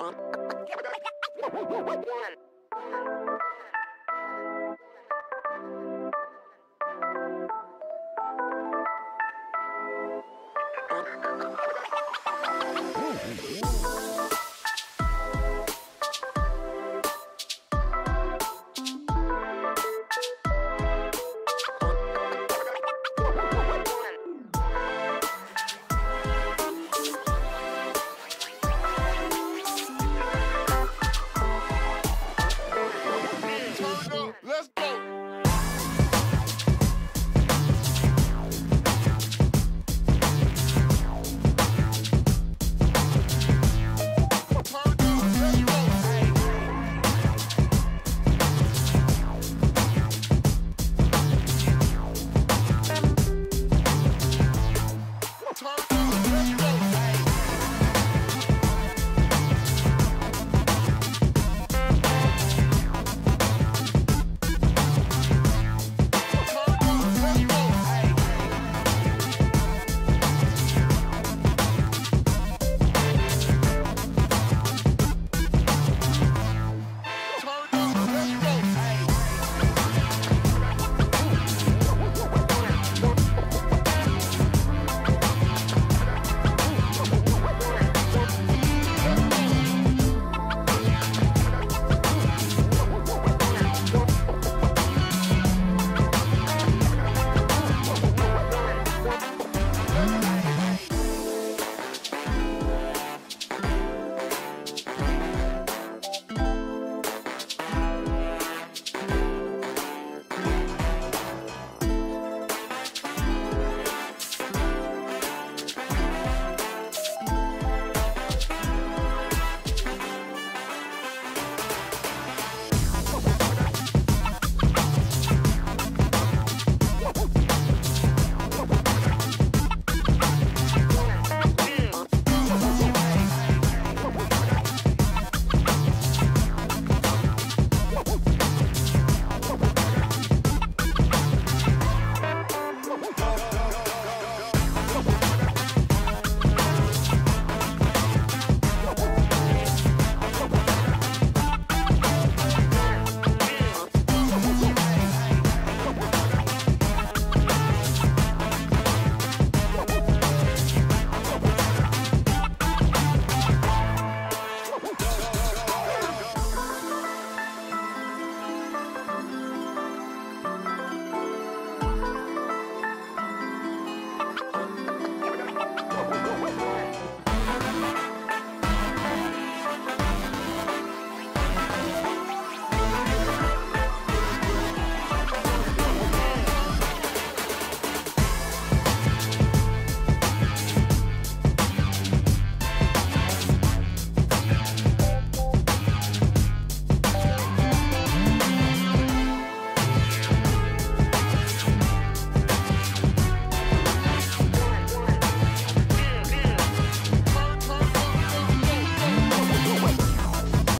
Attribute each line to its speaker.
Speaker 1: One.